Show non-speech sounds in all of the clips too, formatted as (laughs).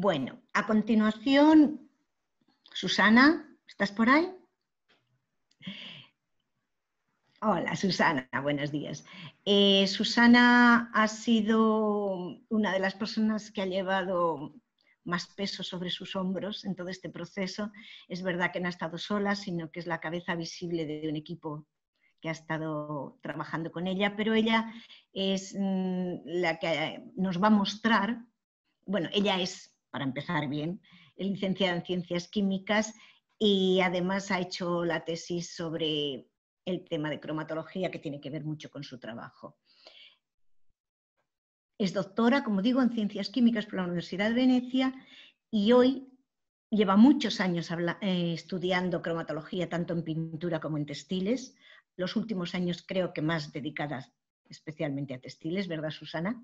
Bueno, a continuación, Susana, ¿estás por ahí? Hola, Susana, buenos días. Eh, Susana ha sido una de las personas que ha llevado más peso sobre sus hombros en todo este proceso. Es verdad que no ha estado sola, sino que es la cabeza visible de un equipo que ha estado trabajando con ella, pero ella es mm, la que nos va a mostrar, bueno, ella es, para empezar bien, licenciada en ciencias químicas y además ha hecho la tesis sobre el tema de cromatología que tiene que ver mucho con su trabajo. Es doctora, como digo, en Ciencias Químicas por la Universidad de Venecia y hoy lleva muchos años eh, estudiando cromatología tanto en pintura como en textiles. Los últimos años creo que más dedicadas especialmente a textiles, ¿verdad Susana?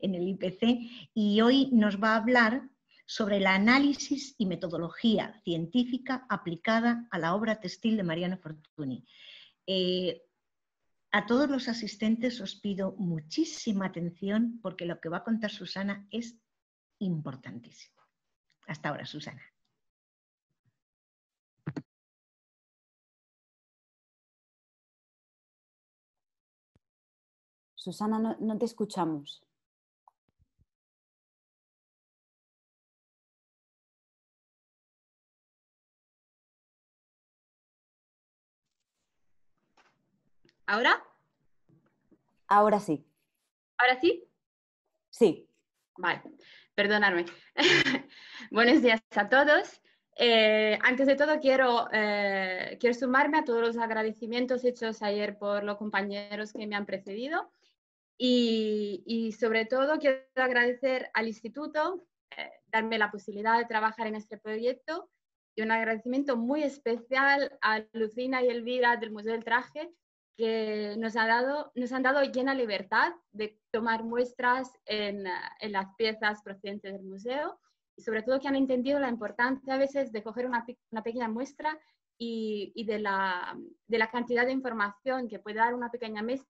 En el IPC. Y hoy nos va a hablar sobre el análisis y metodología científica aplicada a la obra textil de Mariano Fortuny. Eh, a todos los asistentes os pido muchísima atención porque lo que va a contar Susana es importantísimo. Hasta ahora, Susana. Susana, no, no te escuchamos. ¿Ahora? Ahora sí. ¿Ahora sí? Sí. Vale, perdonadme. (laughs) Buenos días a todos. Eh, antes de todo, quiero, eh, quiero sumarme a todos los agradecimientos hechos ayer por los compañeros que me han precedido y, y sobre todo quiero agradecer al instituto eh, darme la posibilidad de trabajar en este proyecto y un agradecimiento muy especial a Lucina y Elvira del Museo del Traje que nos, ha dado, nos han dado llena libertad de tomar muestras en, en, las piezas procedentes del museo y sobre todo que han entendido la importancia a veces de coger una, una pequeña muestra y, y de, la, de, la, cantidad de información que puede dar una pequeña, mes,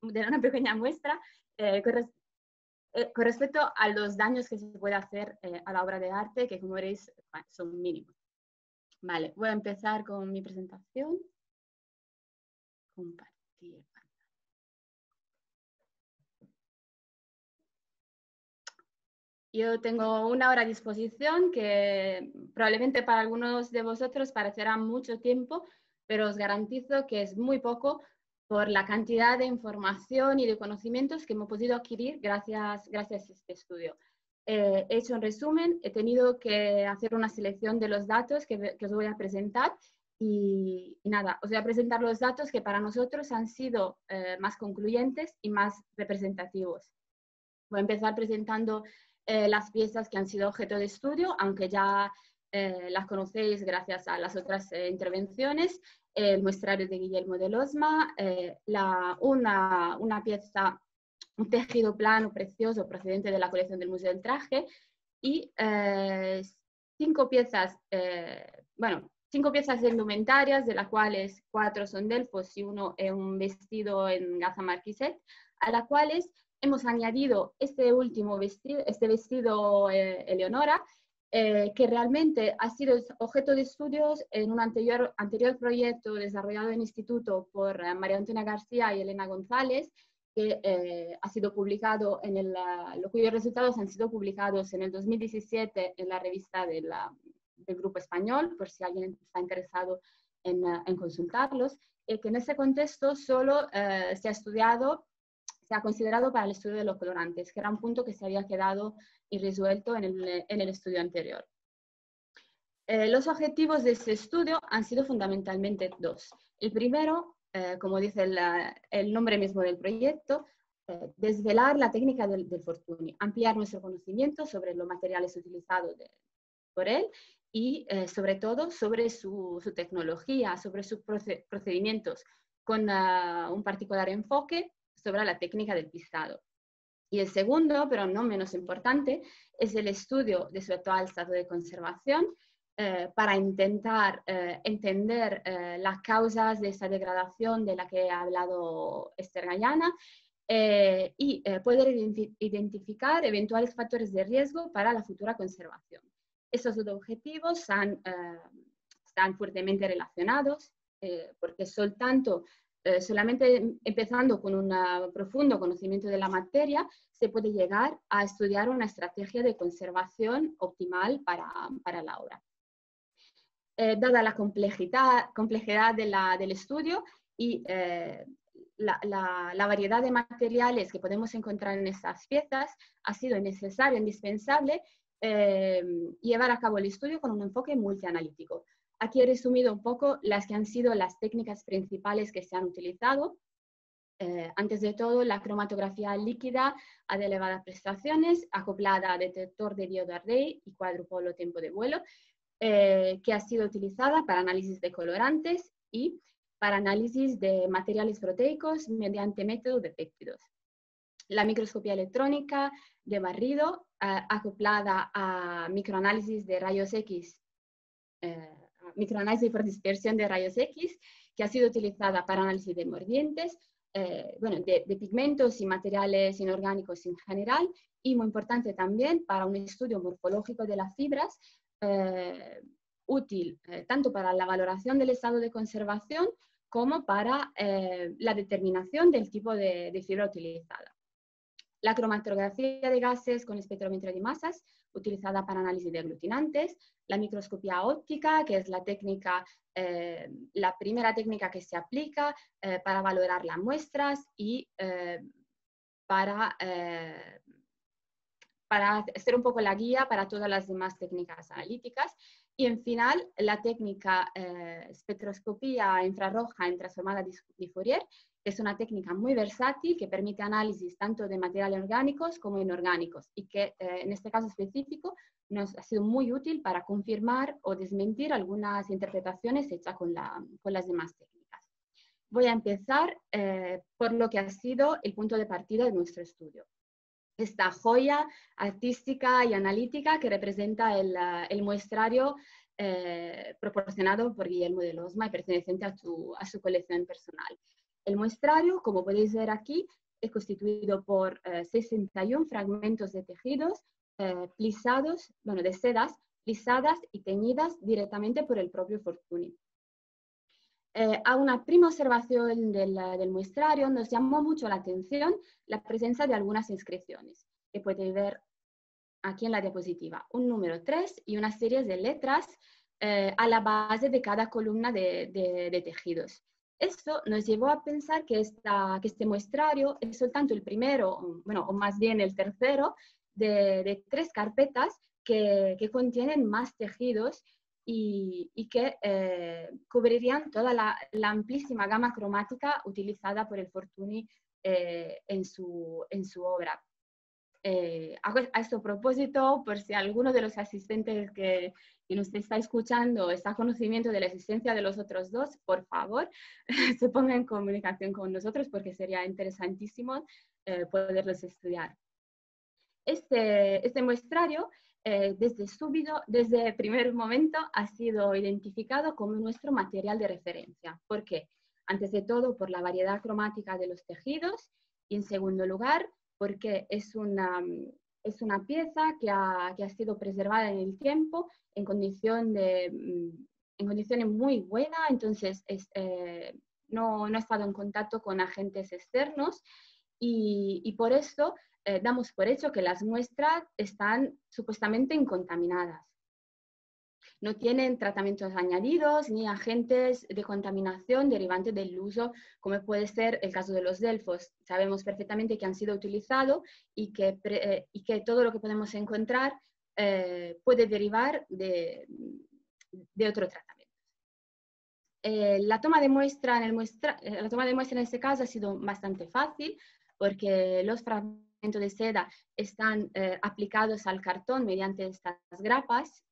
de una (laughs) pequeña muestra eh, con, res, eh, con, respecto a los daños que se puede hacer eh, a la obra de arte, que como veréis son mínimos. Vale, voy a empezar con mi presentación compartir Yo tengo una hora a disposición que probablemente para algunos de vosotros parecerá mucho tiempo, pero os garantizo que es muy poco por la cantidad de información y de conocimientos que hemos podido adquirir gracias, gracias a este estudio. Eh, he hecho un resumen, he tenido que hacer una selección de los datos que, que os voy a presentar y, nada, os voy a presentar los datos que para nosotros han sido eh, más concluyentes y más representativos. Voy a empezar presentando eh, las piezas que han sido objeto de estudio, aunque ya eh, las conocéis gracias a las otras eh, intervenciones. El muestrario de Guillermo de Losma, eh, la, una, una pieza, un tejido plano precioso procedente de la colección del Museo del Traje y eh, cinco piezas, bueno, cinco piezas indumentarias, de las cuales cuatro son delfos y uno es un vestido en gaza marquiset, a las cuales hemos añadido este último vestido, este vestido eh, Eleonora, eh, que realmente ha sido objeto de estudios en un anterior, anterior proyecto desarrollado en instituto por eh, María Antonia García y Elena González, que eh, ha sido publicado en el, uh, cuyos resultados han sido publicados en el 2017 en la revista de la, del Grupo Español, por si alguien está interesado en, uh, en consultarlos, y que en ese contexto solo uh, se ha estudiado, se ha considerado para el estudio de los colorantes, que era un punto que se había quedado irresuelto en el, en el estudio anterior. Eh, los objetivos de este estudio han sido fundamentalmente dos. El primero, eh, como dice el, el, nombre mismo del proyecto, eh, desvelar la técnica del, del, Fortuny, ampliar nuestro conocimiento sobre los materiales utilizados de, por él y eh, sobre todo sobre su, su, tecnología, sobre sus procedimientos, con uh, un particular enfoque sobre la técnica del pisado. Y el segundo, pero no menos importante, es el estudio de su actual estado de conservación eh, para intentar eh, entender eh, las causas de esa degradación de la que ha hablado Esther Gallana eh, y eh, poder identificar eventuales factores de riesgo para la futura conservación. Esos dos objetivos están, están fuertemente relacionados porque soltanto solamente empezando con un profundo conocimiento de la materia, se puede llegar a estudiar una estrategia de conservación optimal para, para la obra. dada la complejidad, complejidad de la, del estudio y la, variedad de materiales que podemos encontrar en estas piezas, ha sido necesario, indispensable, eh, llevar a cabo el estudio con un enfoque multianalítico. Aquí he resumido un poco las que han sido las técnicas principales que se han utilizado. Eh, antes de todo, la cromatografía líquida a de elevadas prestaciones, acoplada a detector de diodo array y cuadrupolo tiempo de vuelo, eh, que ha sido utilizada para análisis de colorantes y para análisis de materiales proteicos mediante método de péptidos. La microscopía electrónica de barrido eh, acoplada a microanálisis de rayos X, eh, microanálisis por dispersión de rayos X, que ha sido utilizada para análisis de mordientes, eh, bueno, de, pigmentos y materiales inorgánicos en general, y muy importante también para un estudio morfológico de las fibras, útil tanto para la valoración del estado de conservación como para eh, la determinación del tipo de, fibra utilizada. La cromatografía de gases con espectrometría de masas, utilizada para análisis de aglutinantes. La microscopía óptica, que es la técnica, eh, la primera técnica que se aplica eh, para valorar las muestras y para, para ser un poco la guía para todas las demás técnicas analíticas. Y en final, la técnica eh, espectroscopía infrarroja en transformada de Fourier es una técnica muy versátil que permite análisis tanto de materiales orgánicos como inorgánicos y que eh, en este caso específico nos ha sido muy útil para confirmar o desmentir algunas interpretaciones hechas con, las demás técnicas. Voy a empezar eh, por lo que ha sido el punto de partida de nuestro estudio esta joya artística y analítica que representa el, el muestrario eh, proporcionado por Guillermo de Losma y perteneciente a, su colección personal. El muestrario, como podéis ver aquí, es constituido por 61 eh, fragmentos de tejidos eh, plisados, bueno, de sedas plisadas y teñidas directamente por el propio Fortuny. Eh, a una prima observación del, muestrario nos llamó mucho la atención la presencia de algunas inscripciones, que podéis ver aquí en la diapositiva, un número 3 y una serie de letras eh, a la base de cada columna de, tejidos. Esto nos llevó a pensar que, esta, que este muestrario es soltanto el primero, bueno, o más bien el tercero, de, de tres carpetas que, que, contienen más tejidos y, que eh, cubrirían toda la, amplísima gama cromática utilizada por el Fortuny eh, en, su, en su obra. Eh, a este propósito, por si alguno de los asistentes que, que, nos está escuchando está conocimiento de la existencia de los otros dos, por favor, (laughs) se ponga en comunicación con nosotros porque sería interesantísimo poderlos estudiar. Este, este muestrario eh, desde, súbito, desde el primer momento ha sido identificado como nuestro material de referencia. ¿Por qué? Antes de todo, por la variedad cromática de los tejidos y en segundo lugar, porque es una, es una pieza que ha, que ha sido preservada en el tiempo en, condición de, en condiciones muy buenas, entonces eh, no, no ha estado en contacto con agentes externos y, y por eso eh, damos por hecho que las muestras están supuestamente incontaminadas. No tienen tratamientos añadidos ni agentes de contaminación derivantes del uso, como puede ser el caso de los delfos. Sabemos perfectamente que han sido utilizados y que, eh, todo lo que podemos encontrar eh, puede derivar de, de otro tratamiento. la, toma de muestra en el muestra, la toma de muestra en este caso ha sido bastante fácil porque los fragmentos de seda están eh, aplicados al cartón mediante estas grapas,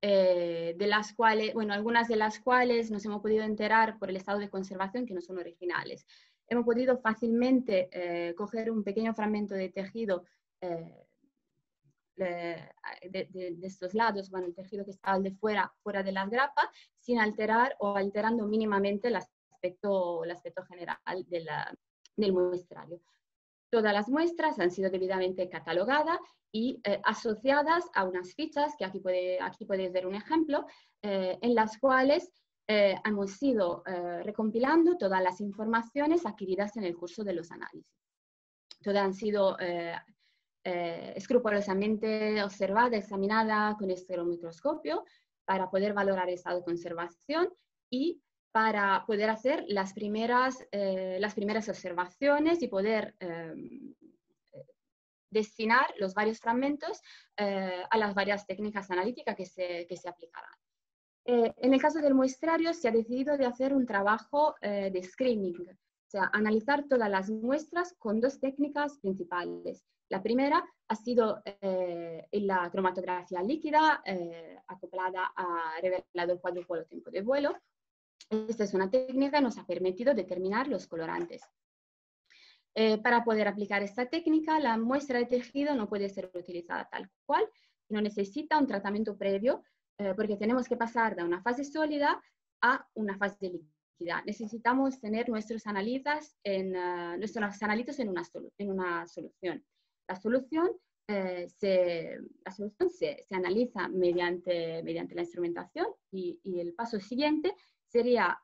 eh, de las cuales, bueno, algunas de las cuales nos hemos podido enterar por el estado de conservación que no son originales. Hemos podido fácilmente eh, coger un pequeño fragmento de tejido de, estos lados, bueno, el tejido que está de fuera, fuera de la grapa, sin alterar o alterando mínimamente el aspecto, el aspecto general de la, del muestrario. Todas las muestras han sido debidamente catalogadas y eh, asociadas a unas fichas, que aquí, puede, aquí podéis ver un ejemplo, eh, en las cuales eh, hemos ido recompilando todas las informaciones adquiridas en el curso de los análisis. Todas han sido escrupulosamente observadas, examinadas con estereomicroscopio para poder valorar el estado de conservación y para poder hacer las primeras, las primeras observaciones y poder destinar los varios fragmentos eh, a las varias técnicas analíticas que se, que se aplicarán. Eh, en el caso del muestrario se ha decidido de hacer un trabajo eh, de screening, o sea, analizar todas las muestras con dos técnicas principales. La primera ha sido la cromatografía líquida acoplada a revelador cuadrupolo tiempo de vuelo. Esta es una técnica que nos ha permitido determinar los colorantes. Eh, para poder aplicar esta técnica, la muestra de tejido no puede ser utilizada tal cual, no necesita un tratamiento previo, eh, porque tenemos que pasar de una fase sólida a una fase líquida. Necesitamos tener nuestros analitas en, uh, nuestros analitos en una, en una solución. La solución, se, la solución se, se, analiza mediante, mediante la instrumentación y, y el paso siguiente sería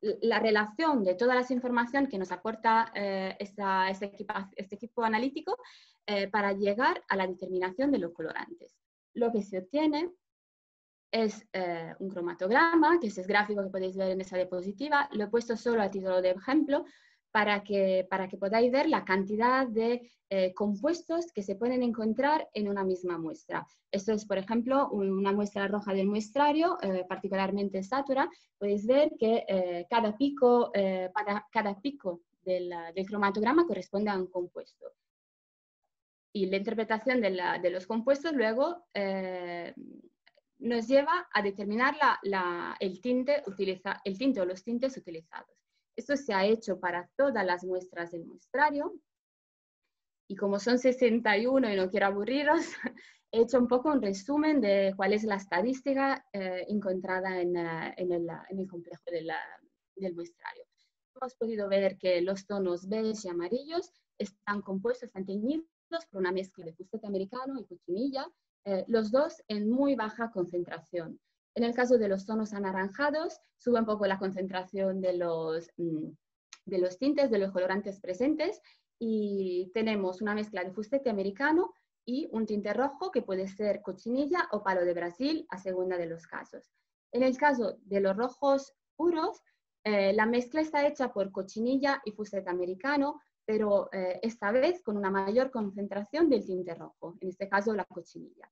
la relación de todas las informaciones que nos aporta eh, este, equipo, analítico eh, para llegar a la determinación de los colorantes. Lo que se obtiene es eh, un cromatograma, que es el gráfico que podéis ver en esa diapositiva. Lo he puesto solo a título de ejemplo, para que, para que podáis ver la cantidad de eh, compuestos que se pueden encontrar en una misma muestra. Esto es, por ejemplo, una muestra roja del muestrario, eh, particularmente satura. Podéis ver que eh, cada pico, para cada pico del, cromatograma corresponde a un compuesto. Y la interpretación de, los compuestos luego nos lleva a determinar el, tinte utiliza, el tinte o los tintes utilizados. Esto se ha hecho para todas las muestras del muestrario. Y como son 61 y no quiero aburriros, (laughs) he hecho un poco un resumen de cuál es la estadística eh, encontrada en, eh, en, el, en, el, complejo del muestrario. Hemos podido ver que los tonos beige y amarillos están compuestos, están teñidos por una mezcla de fusete americano y cochinilla, eh, los dos en muy baja concentración. En el caso de los tonos anaranjados, sube un poco la concentración de los, mm, de los tintes, de los colorantes presentes, y tenemos una mezcla de fustete americano y un tinte rojo que puede ser cochinilla o palo de Brasil, a segunda de los casos. En el caso de los rojos puros, eh, la mezcla está hecha por cochinilla y fustete americano, pero eh, esta vez con una mayor concentración del tinte rojo, en este caso la cochinilla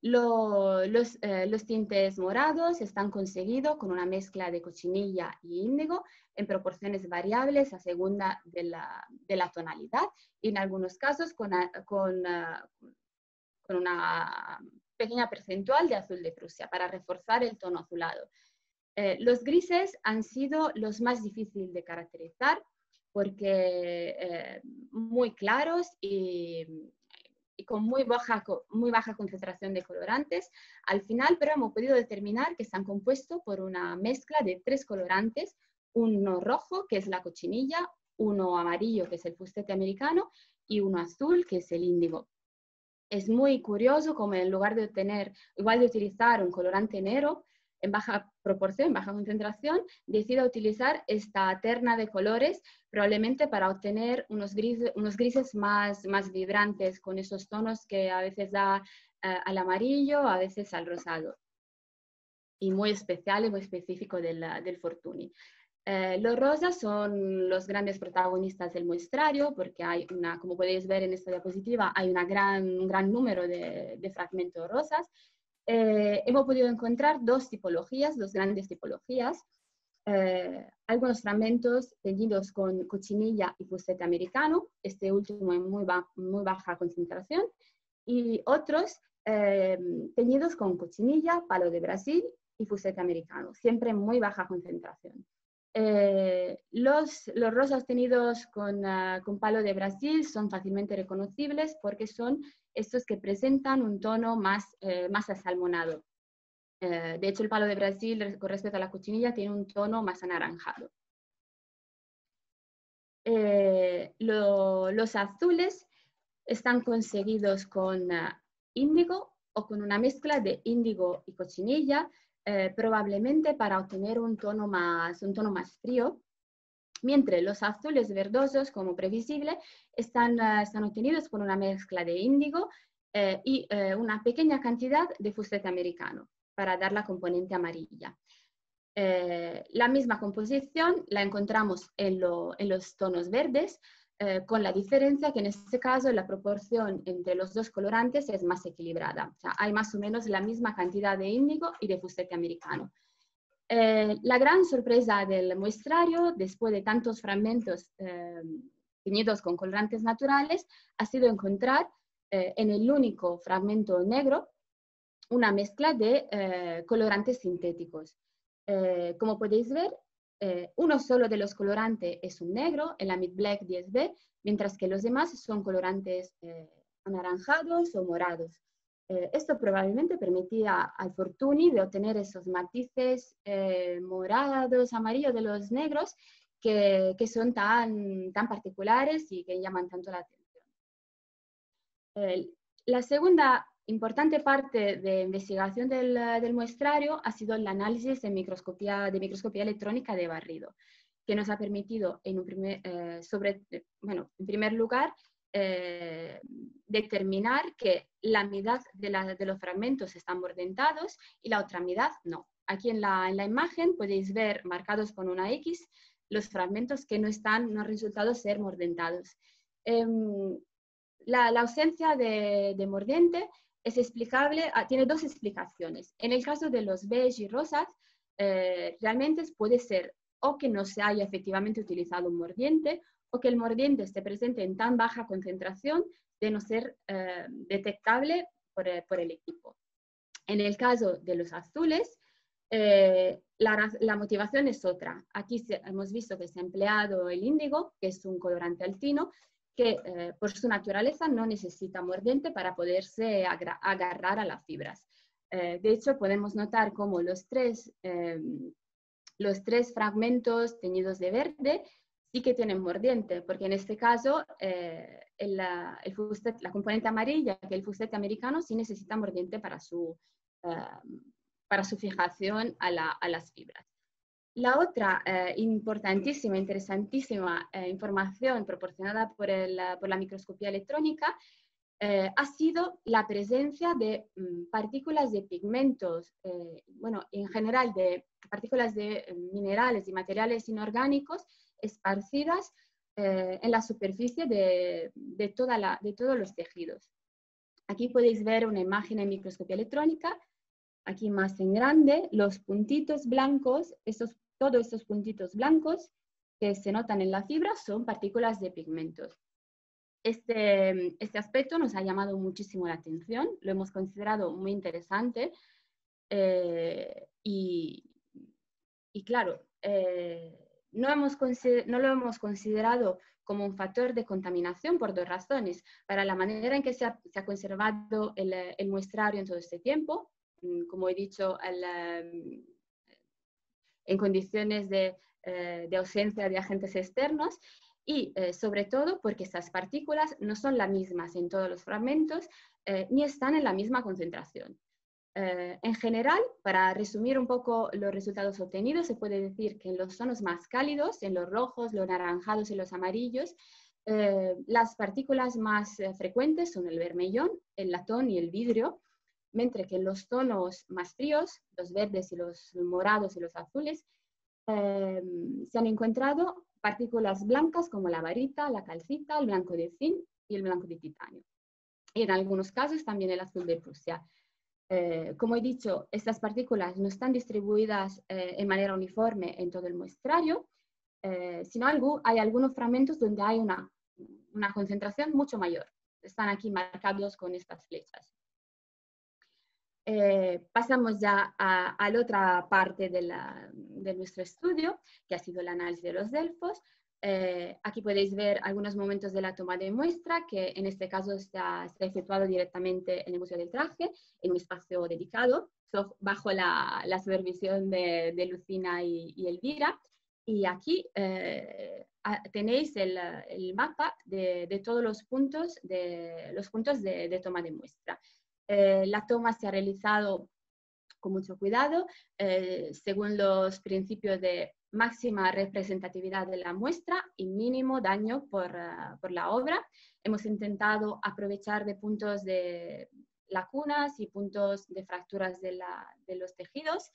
los, eh, los, tintes morados están conseguidos con una mezcla de cochinilla y índigo en proporciones variables a segunda de la, de la tonalidad y en algunos casos con, con, con, una pequeña percentual de azul de Prusia para reforzar el tono azulado. Eh, los grises han sido los más difíciles de caracterizar porque eh, muy claros y y con muy baja, muy baja concentración de colorantes. Al final, pero hemos podido determinar que están compuestos por una mezcla de tres colorantes, uno rojo, que es la cochinilla, uno amarillo, que es el fustete americano, y uno azul, que es el índigo. Es muy curioso como en lugar de obtener, igual de utilizar un colorante negro, en baja proporción, en baja concentración, decida utilizar esta terna de colores probablemente para obtener unos grises, unos grises más, más vibrantes con esos tonos que a veces da eh, al amarillo, a veces al rosado. Y muy especial y muy específico del, del Fortuny. Eh, los rosas son los grandes protagonistas del muestrario porque hay una, como podéis ver en esta diapositiva, hay una gran, un gran número de, de fragmentos rosas eh, hemos podido encontrar dos tipologías, dos grandes tipologías. Eh, algunos fragmentos teñidos con cochinilla y fusete americano, este último en muy, muy baja concentración, y otros eh, teñidos con cochinilla, palo de Brasil y fusete americano, siempre en muy baja concentración. Los, los, rosas teñidos con, ah, con, palo de Brasil son fácilmente reconocibles porque son estos que presentan un tono más, eh, más asalmonado. Eh, de hecho, el palo de Brasil con respecto a la cochinilla tiene un tono más anaranjado. Eh, los azules están conseguidos con ah, índigo o con una mezcla de índigo y cochinilla, eh, probablemente para obtener un tono, más, un tono más frío, mientras los azules verdosos, como previsible, están, ah, están obtenidos con una mezcla de índigo eh, y una pequeña cantidad de fusete americano para dar la componente amarilla. Eh, la misma composición la encontramos en, los tonos verdes, eh, con la diferencia que en este caso la proporción entre los dos colorantes es más equilibrada. O sea, hay más o menos la misma cantidad de índigo y de fusete americano. Eh, la gran sorpresa del muestrario, después de tantos fragmentos teñidos con colorantes naturales, ha sido encontrar en el único fragmento negro una mezcla de colorantes sintéticos. Eh, como podéis ver, eh, uno solo de los colorantes es un negro, el Amid Black 10B, mientras que los demás son colorantes eh, anaranjados o morados. esto probablemente permitía al Fortuny de obtener esos matices morados, amarillos de los negros que, que, son tan, tan particulares y que llaman tanto la atención. la segunda importante parte de investigación del, del, muestrario ha sido el análisis de microscopía, de microscopía electrónica de barrido, que nos ha permitido, en, un primer, eh, sobre, bueno, en primer lugar, eh, determinar que la mitad de, la, de, los fragmentos están mordentados y la otra mitad no. Aquí en la, en la, imagen podéis ver marcados con una X los fragmentos que no están, no han resultado ser mordentados. Em, la, la, ausencia de, de es explicable, ah, tiene dos explicaciones. En el caso de los beige y rosas, eh, realmente puede ser o que no se haya efectivamente utilizado un mordiente o que el mordiente esté presente en tan baja concentración de no ser eh, detectable por, eh, por, el equipo. En el caso de los azules, la, la, motivación es otra. Aquí hemos visto que se ha empleado el índigo, que es un colorante altino, que eh, por su naturaleza no necesita mordiente para poderse agarrar a las fibras. Eh, de hecho, podemos notar cómo los tres, em, los tres fragmentos teñidos de verde sí que tienen mordiente, porque en este caso eh, el, la componente amarilla, que el fustete americano, sí necesita mordiente para su, para su fijación a las fibras. La otra eh, importantísima, interesantísima eh, información proporcionada por, la microscopía electrónica eh, ha sido la presencia de mm, partículas de pigmentos, bueno, en general de partículas de minerales y materiales inorgánicos esparcidas en la superficie de todos los tejidos. Aquí podéis ver una imagen en microscopía electrónica aquí más en grande, los puntitos blancos, esos todos estos puntitos blancos que se notan en la fibra son partículas de pigmentos. Este, este aspecto nos ha llamado muchísimo la atención, lo hemos considerado muy interesante eh, y, claro, eh, no, lo hemos considerado como un factor de contaminación por dos razones. Para la manera en que se ha, conservado el, muestrario en todo este tiempo, como he dicho, el, en condiciones de, eh, de ausencia de agentes externos y eh, sobre todo porque estas partículas no son las mismas en todos los fragmentos eh, ni están en la misma concentración. en general, para resumir un poco los resultados obtenidos, se puede decir que en los tonos más cálidos, en los rojos, los naranjados y los amarillos, las partículas más frecuentes son el vermellón, el latón y el vidrio, mientras que los tonos más fríos, los verdes y los morados y los azules, eh, se han encontrado partículas blancas como la varita, la calcita, el blanco de zinc y el blanco de titanio. Y en algunos casos también el azul de Prusia. Eh, como he dicho, estas partículas no están distribuidas eh, en manera uniforme en todo el muestrario, sino algo, hay algunos fragmentos donde hay una concentración mucho mayor. Están aquí marcados con estas flechas. Eh, pasamos ya a, la otra parte de, nuestro estudio, que ha sido el análisis de los delfos. Eh, aquí podéis ver algunos momentos de la toma de muestra, que en este caso está, efectuado directamente en el Museo del Traje, en un espacio dedicado, bajo la, supervisión de, Lucina y, Elvira. Y aquí tenéis el, mapa de, todos los puntos de, los puntos de, toma de muestra. La toma se ha realizado con mucho cuidado, según los principios de máxima representatividad de la muestra y mínimo daño por, por la obra. Hemos intentado aprovechar de puntos de lagunas y puntos de fracturas de, los tejidos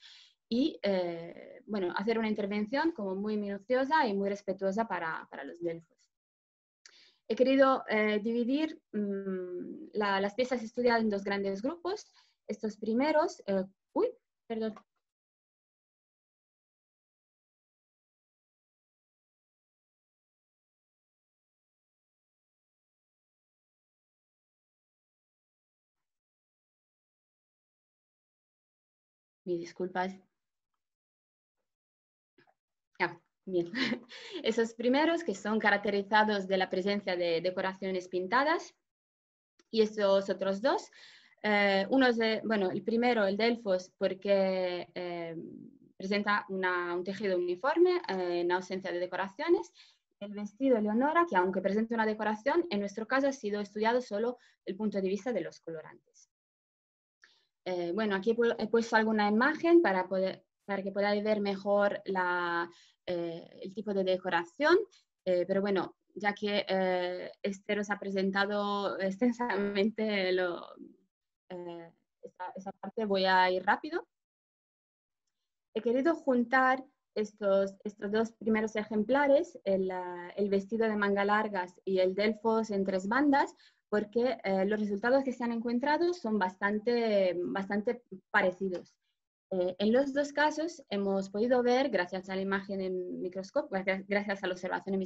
y eh, bueno, hacer una intervención como muy minuciosa y muy respetuosa para, los delfos. He querido eh, dividir mm, las piezas estudiadas en dos grandes grupos. Estos primeros, eh, uy, perdón, Mis disculpas. Bien. (laughs) Esos primeros que son caracterizados de la presencia de decoraciones pintadas y esos otros dos. Eh, uno de, bueno, el primero, el Delfos, porque eh, presenta un tejido uniforme eh, en ausencia de decoraciones. El vestido Leonora, que aunque presenta una decoración, en nuestro caso ha sido estudiado solo el punto de vista de los colorantes. Eh, bueno, aquí he puesto alguna imagen para, poder, para que podáis ver mejor eh, el tipo de decoración, eh, pero bueno, ya que Esther os ha presentado extensamente esa, parte, voy a ir rápido. He querido juntar estos, estos dos primeros ejemplares, el, el, vestido de manga largas y el Delfos en tres bandas, porque eh, los resultados que se han encontrado son bastante, bastante parecidos. Eh, en los dos casos hemos podido ver, gracias a la imagen en microscopio, gracias, a la observación en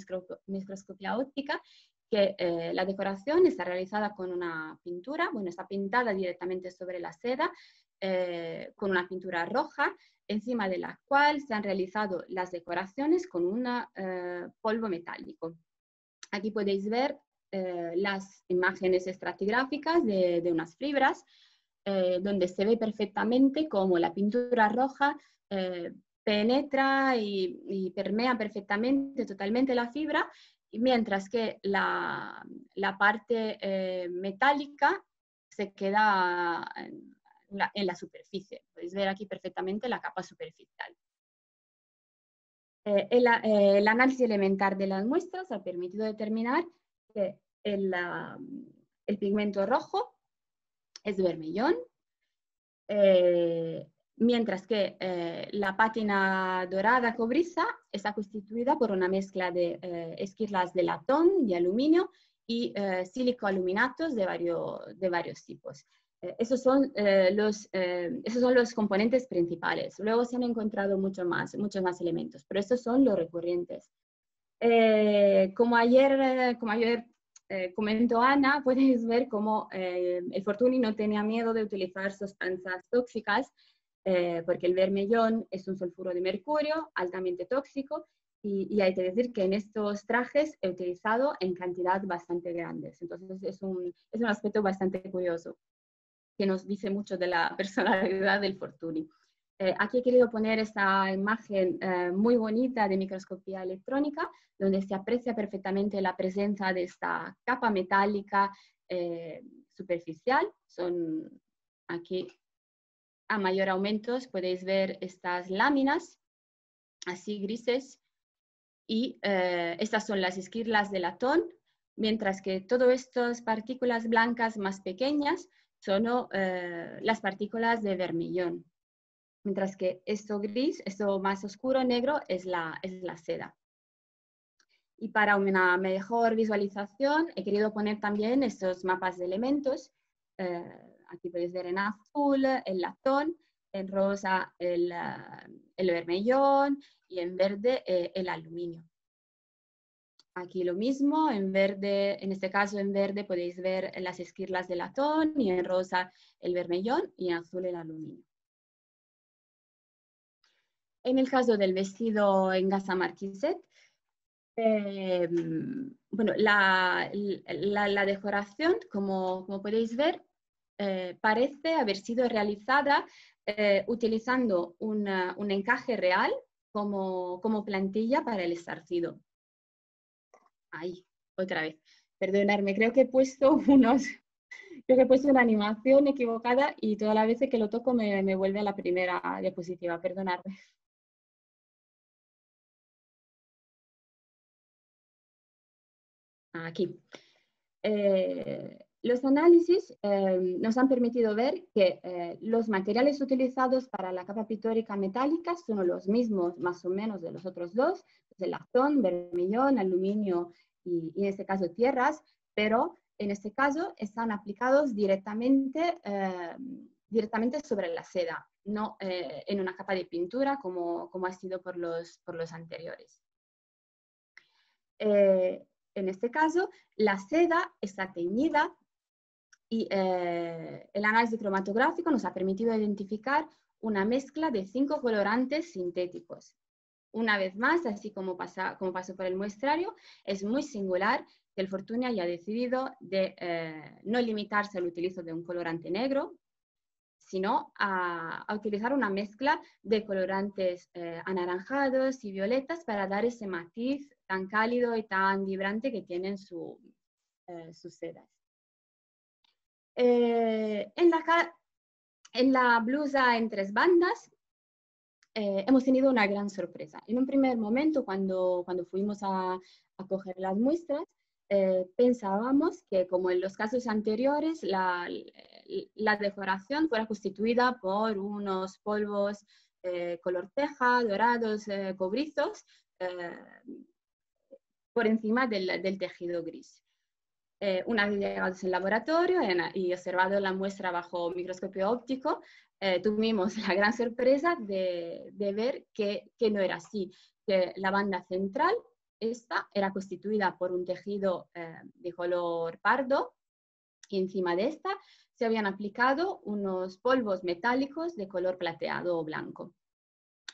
microscopía óptica, que eh, la decoración está realizada con una pintura, bueno, está pintada directamente sobre la seda, con una pintura roja, encima de la cual se han realizado las decoraciones con un polvo metálico. Aquí podéis ver eh, las imágenes estratigráficas de, unas fibras, eh, donde se ve perfectamente cómo la pintura roja eh, penetra y, permea perfectamente, totalmente la fibra, mientras que la, parte metálica se queda en la, superficie. Podéis ver aquí perfectamente la capa superficial. El, análisis elemental de las muestras ha permitido determinar el, el pigmento rojo es vermellón, eh, mientras que eh, la pátina dorada cobriza está constituida por una mezcla de eh, esquirlas de latón, de aluminio y sílico-aluminatos de varios, de varios tipos. esos, son, los, esos son los componentes principales. Luego se han encontrado mucho más, muchos más elementos, pero estos son los recurrentes. como, ayer, como ayer eh, comentó Ana, puedes ver cómo eh, el Fortuny no tenía miedo de utilizar sustancias tóxicas, eh, porque el vermellón es un sulfuro de mercurio altamente tóxico, y, hay que decir que en estos trajes he utilizado en cantidad bastante grandes. Entonces es un, es un aspecto bastante curioso, que nos dice mucho de la (laughs) personalidad del Fortuny. Eh, aquí he querido poner esta imagen eh, muy bonita de microscopía electrónica, donde se aprecia perfectamente la presencia de esta capa metálica eh, superficial. Son aquí a mayor aumento podéis ver estas láminas, así grises, y estas son las esquirlas de latón, mientras que todas estas partículas blancas más pequeñas son las partículas de vermillón mientras que esto gris, esto más oscuro, negro, es la, es la seda. Y para una mejor visualización he querido poner también estos mapas de elementos. Eh, aquí podéis ver en azul el latón, en rosa el, uh, el vermellón y en verde eh, el aluminio. Aquí lo mismo, en verde, en este caso en verde podéis ver las esquirlas de latón y en rosa el vermellón y en azul el aluminio. En el caso del vestido en gasa marquiset, eh, bueno, la, decoración, como, podéis ver, eh, parece haber sido realizada eh, utilizando un encaje real como, como plantilla para el estarcido. Ahí, otra vez. Perdonadme, creo que he puesto unos, creo que he puesto una animación equivocada y todas las veces que lo toco me, me vuelve a la primera diapositiva, perdonadme. Aquí. Eh, los análisis eh, nos han permitido ver que eh, los materiales utilizados para la capa pictórica metálica son los mismos más o menos de los otros dos, el latón, vermillón, aluminio y, en este caso tierras, pero en este caso están aplicados directamente, directamente sobre la seda, no en una capa de pintura como, como ha sido por los, por los anteriores. En este caso, la seda está teñida y eh, el análisis cromatográfico nos ha permitido identificar una mezcla de cinco colorantes sintéticos. Una vez más, así como, pasa, como pasó por el muestrario, es muy singular que el Fortuny haya decidido de eh, no limitarse al utilizo de un colorante negro, sino a, utilizar una mezcla de colorantes eh, anaranjados y violetas para dar ese matiz tan cálido y tan vibrante que tienen su, eh, sus sedas. Eh, en, la, en la blusa en tres bandas hemos tenido una gran sorpresa. En un primer momento, cuando, cuando fuimos a, a coger las muestras, pensábamos que como en los casos anteriores, la, la decoración fuera constituida por unos polvos eh, color teja, dorados, eh, cobrizos, eh, por encima del, tejido gris. una vez llegados al laboratorio y observado la muestra bajo microscopio óptico, tuvimos la gran sorpresa de, ver que, no era así, que la banda central, esta, era constituida por un tejido de color pardo y encima de esta se habían aplicado unos polvos metálicos de color plateado o blanco.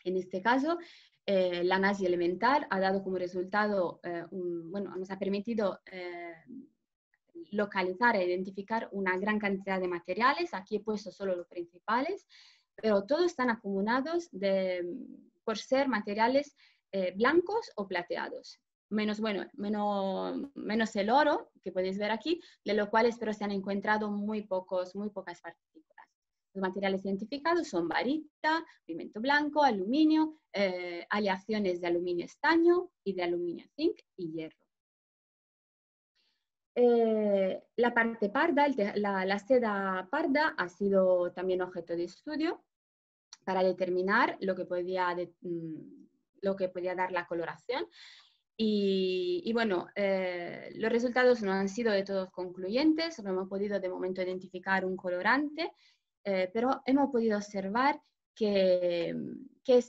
En este caso, eh, la análisis elemental ha dado como resultado, eh, bueno, nos ha permitido eh, localizar e identificar una gran cantidad de materiales. Aquí he puesto solo los principales, pero todos están acumulados por ser materiales blancos o plateados menos, bueno, menos, menos el oro, que podéis ver aquí, de lo cual espero se han encontrado muy, pocos, muy pocas partículas. Los materiales identificados son varita, pigmento blanco, aluminio, eh, aleaciones de aluminio estaño y de aluminio zinc y hierro. Eh, la parte parda, la, seda parda ha sido también objeto de estudio para determinar lo que podía, mm, lo que podía dar la coloración. Y, bueno, eh, los resultados no han sido de todos concluyentes, no hemos podido de momento identificar un colorante, eh, pero hemos podido observar que, que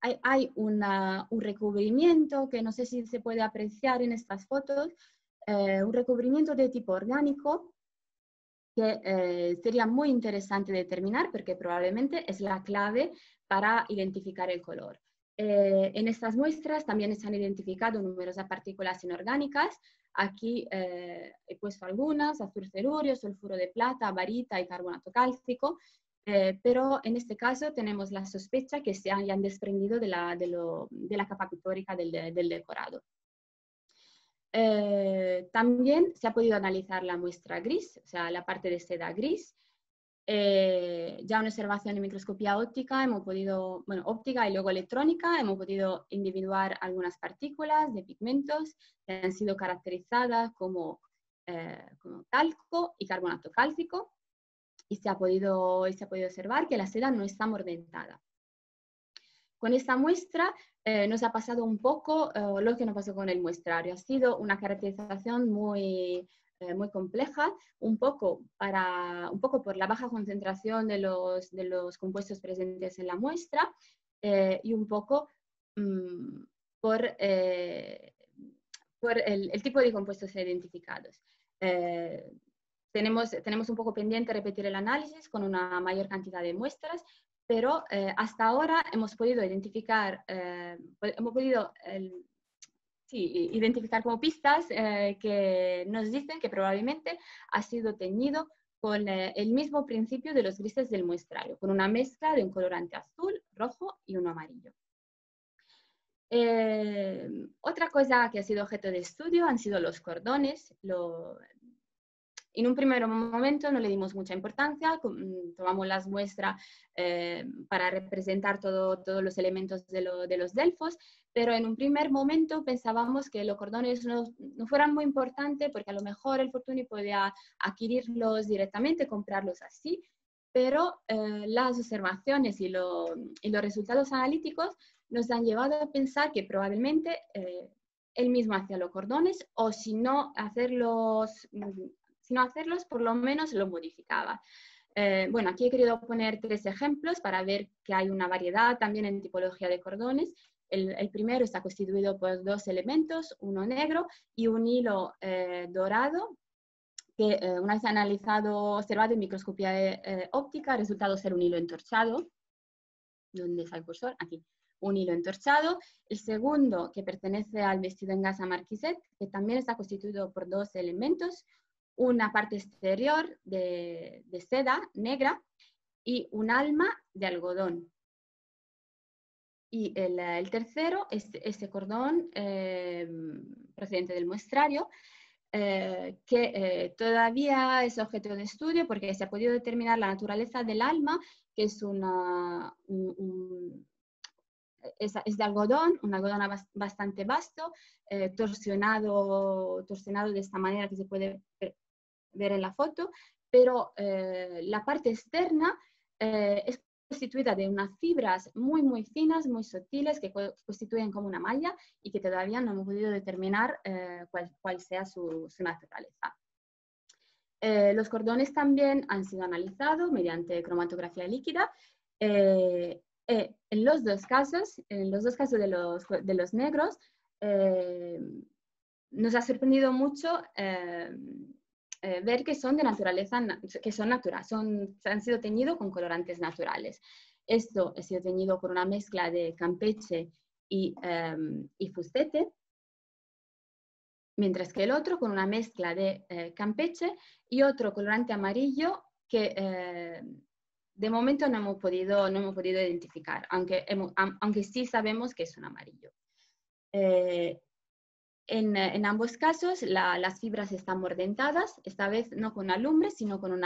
hay, hay un recubrimiento que no sé si se puede apreciar en estas fotos, eh, un recubrimiento de tipo orgánico que sería muy interesante determinar porque probablemente es la clave para identificar el color. Eh, en estas muestras también se han identificado numerosas partículas inorgánicas. Aquí eh, he puesto algunas, azul cerúreo, sulfuro de plata, varita y carbonato cálcico, eh, pero en este caso tenemos la sospecha que se hayan desprendido de la, de la capa pictórica del, del decorado. también se ha podido analizar la muestra gris, o sea, la parte de seda gris, eh, ya una observación en microscopía óptica, hemos podido, bueno, óptica y luego electrónica, hemos podido individuar algunas partículas de pigmentos que han sido caracterizadas como, eh, como talco y carbonato cálcico y se, ha podido, y se ha podido observar que la seda no está mordentada. Con esta muestra eh, nos ha pasado un poco lo que nos pasó con el muestrario. Ha sido una caracterización muy, eh, muy compleja, un poco, para, un poco por la baja concentración de los, de los compuestos presentes en la muestra eh, y un poco mm, por, eh, por el, tipo de compuestos identificados. tenemos, tenemos un poco pendiente repetir el análisis con una mayor cantidad de muestras, pero hasta ahora hemos podido identificar, hemos podido sí, identificar como pistas eh, que nos dicen que probablemente ha sido teñido con eh, el mismo principio de los grises del muestrario, con una mezcla de un colorante azul, rojo y uno amarillo. Eh, otra cosa que ha sido objeto de estudio han sido los cordones. En un primer momento no le dimos mucha importancia, mm, tomamos las muestras eh, para representar todo, todos los elementos de, los delfos, pero en un primer momento pensábamos que los cordones no, no, fueran muy importantes porque a lo mejor el Fortuny podía adquirirlos directamente, comprarlos así, pero eh, las observaciones y, y, los resultados analíticos nos han llevado a pensar que probablemente eh, él mismo hacía los cordones o si no hacerlos sino hacerlos, por lo menos lo modificaba. Eh, bueno, aquí he querido poner tres ejemplos para ver que hay una variedad también en tipología de cordones. El, primero está constituido por dos elementos, uno negro y un hilo eh, dorado, que eh, una vez analizado, observado en microscopía óptica, ha resultado ser un hilo entorchado. ¿Dónde está el cursor? Aquí un hilo entorchado. El segundo, que pertenece al vestido en gasa marquisette, que también está constituido por dos elementos, una parte exterior de, seda negra y un alma de algodón. Y el, tercero es ese cordón eh, procedente del muestrario, eh, que eh, todavía es objeto de estudio porque se ha podido determinar la naturaleza del alma, que es una, es, de algodón, un algodón bastante vasto, torsionado, torsionado de esta manera que se puede ver en la foto, pero eh, la parte externa eh, es constituida de unas fibras muy, muy finas, muy sutiles, que constituyen como una malla y que todavía no hemos podido determinar eh, cuál, sea su, naturaleza. los cordones también han sido analizados mediante cromatografía líquida. en los dos casos, en los dos casos de los, de los negros, nos ha sorprendido mucho eh, ver que son de naturaleza, que son naturales, son, han sido teñidos con colorantes naturales. Esto ha sido teñido con una mezcla de campeche y, um, y fustete, mientras que el otro con una mezcla de eh, campeche y otro colorante amarillo que eh, de momento no hemos podido, no hemos podido identificar, aunque, aunque sí sabemos que es un amarillo. En, ambos casos las fibras están mordentadas, esta vez no con alumbre, sino con,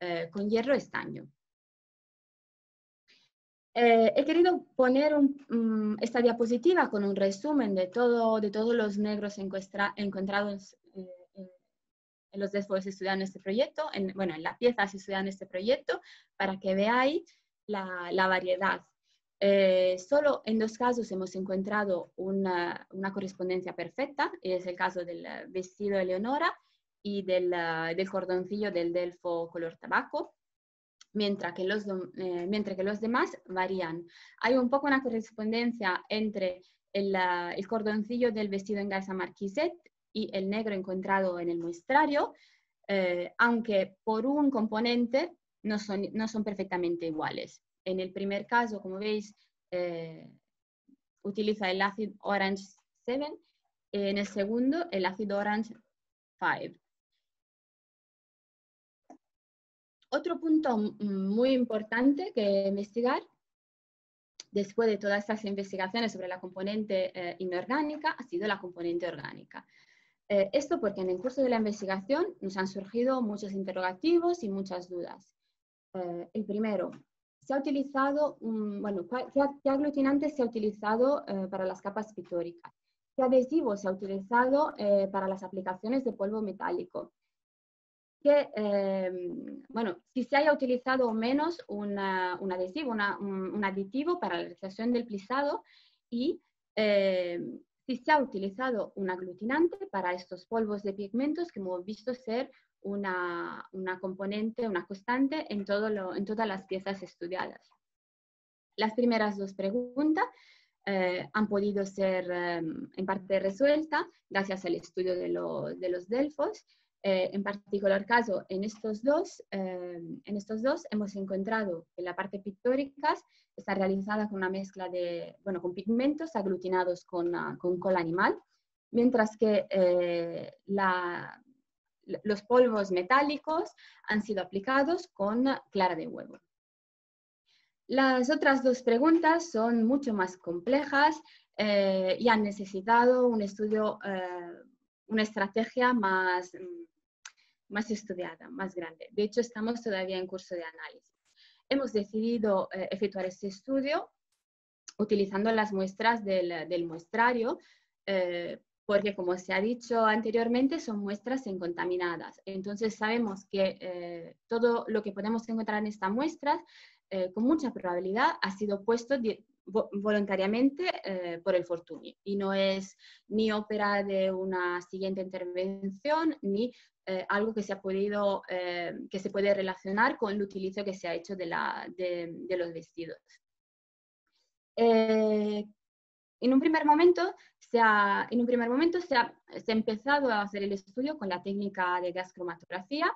eh, hierro estaño. Eh, he querido poner mm, esta diapositiva con un resumen de, todo, de todos los negros encontrados eh, en los después estudiados en este proyecto, en, bueno, en las piezas estudiadas en este proyecto, para que veáis la, la variedad eh, solo en dos casos hemos encontrado una, correspondencia perfecta, es el caso del vestido de Leonora y del, del cordoncillo del Delfo color tabaco, mientras que, los, eh, mientras que los demás varían. Hay un poco una correspondencia entre el, el cordoncillo del vestido en gasa marquisette y el negro encontrado en el muestrario, eh, aunque por un componente no son, no son perfectamente iguales. En el primer caso, como veis, eh, utiliza el ácido Orange 7, en el segundo el ácido Orange 5. Otro punto muy importante que investigar, después de todas estas investigaciones sobre la componente eh, inorgánica, ha sido la componente orgánica. Eh, esto porque en el curso de la investigación nos han surgido muchos interrogativos y muchas dudas. el primero, se ha utilizado, bueno, ¿qué, aglutinante se ha utilizado eh, para las capas pictóricas? ¿Qué adhesivo se ha utilizado eh, para las aplicaciones de polvo metálico? Que, em, bueno, si se haya utilizado o menos un adhesivo, un, aditivo para la realización del plisado y em, si se ha utilizado un aglutinante para estos polvos de pigmentos que hemos visto ser una, componente, una constante en, todo en todas las piezas estudiadas. Las primeras dos preguntas eh, han podido ser em, en parte resueltas gracias al estudio de, de los delfos. Eh, en particular caso, en estos, dos, em, en estos dos hemos encontrado que la parte pictórica está realizada con una mezcla de, bueno, con pigmentos aglutinados con, ah, con cola animal, mientras que eh, la, los polvos metálicos han sido aplicados con clara de huevo. Las otras dos preguntas son mucho más complejas. y han necesitado un estudio, una estrategia más, más estudiada, más grande. De hecho, estamos todavía en curso de análisis. Hemos decidido efectuar este estudio utilizando las muestras del, del muestrario porque como se ha dicho anteriormente, son muestras contaminadas. Entonces sabemos que eh, todo lo que podemos encontrar en estas muestras, eh, con mucha probabilidad, ha sido puesto voluntariamente eh, por el Fortuny y no es ni ópera de una siguiente intervención ni algo que se ha podido, que se puede relacionar con el utilizo que se ha hecho de los vestidos. En un primer momento se ha, en un primer momento se ha, se ha empezado a hacer el estudio con la técnica de gas cromatografía.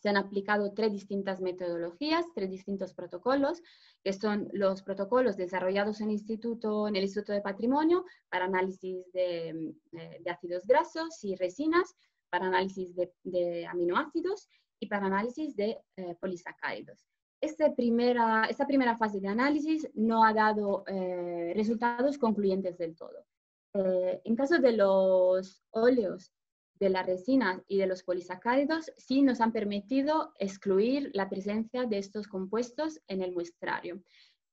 Se han aplicado tres distintas metodologías, tres distintos protocolos, que son los protocolos desarrollados en el Instituto, en el Instituto de Patrimonio para análisis de, eh, de ácidos grasos y resinas, para análisis de, de aminoácidos y para análisis de eh, polisacáridos. Esta primera, esta primera fase de análisis no ha dado eh, resultados concluyentes del todo. Eh, en caso de los óleos, de la resina y de los polisacáridos, sí nos han permitido excluir la presencia de estos compuestos en el muestrario.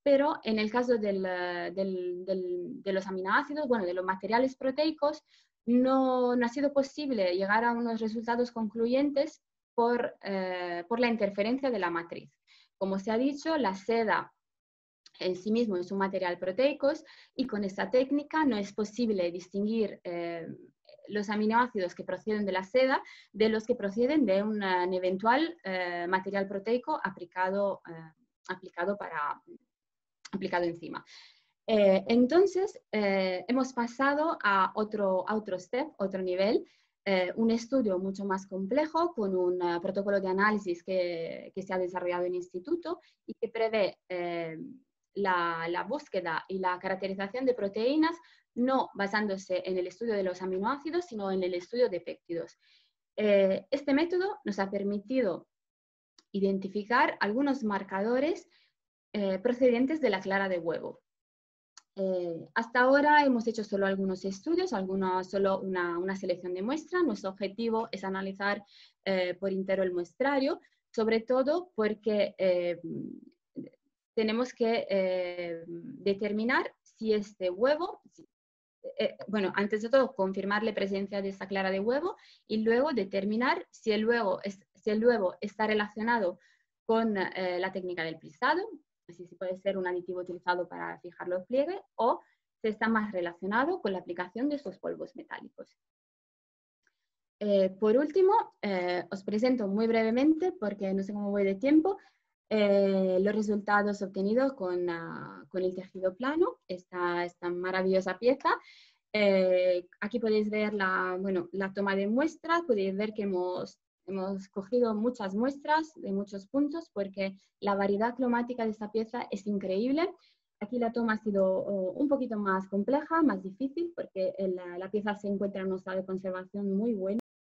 Pero en el caso del, de los aminoácidos, bueno, de los materiales proteicos, no, no, ha sido posible llegar a unos resultados concluyentes por, eh, por la interferencia de la matriz. Como se ha dicho, la seda en sí mismo es un material proteico y con esta técnica no es posible distinguir eh, los aminoácidos que proceden de la seda de los que proceden de un, eventual eh, material proteico aplicado, eh, aplicado, para, aplicado encima. entonces, hemos pasado a otro, a otro step, otro nivel, eh, un estudio mucho más complejo con un uh, protocolo de análisis que, que, se ha desarrollado en el instituto y que prevé eh, la, búsqueda y la caracterización de proteínas no basándose en el estudio de los aminoácidos, sino en el estudio de péptidos. Eh, este método nos ha permitido identificar algunos marcadores procedentes de la clara de huevo. Eh, hasta ahora hemos hecho solo algunos estudios, algunos, solo una, una, selección de muestras. Nuestro objetivo es analizar eh, por entero el muestrario, sobre todo porque eh, tenemos que determinar si este huevo, bueno, antes de todo, confirmar la presencia de esta clara de huevo y luego determinar si el huevo, si el huevo está relacionado con la técnica del plisado, así si puede ser un aditivo utilizado para fijar los pliegues o se está más relacionado con la aplicación de estos polvos metálicos. Eh, por último, eh, os presento muy brevemente, porque no sé cómo voy de tiempo, eh, los resultados obtenidos con, ah, con, el tejido plano, esta, esta maravillosa pieza. aquí podéis ver la, bueno, la toma de muestras, podéis ver que hemos Hemos cogido muchas muestras de muchos puntos porque la variedad cromática de esta pieza es increíble. Aquí la toma ha sido oh, un poquito más compleja, más difícil, porque la, la pieza se encuentra en un estado de conservación muy bueno.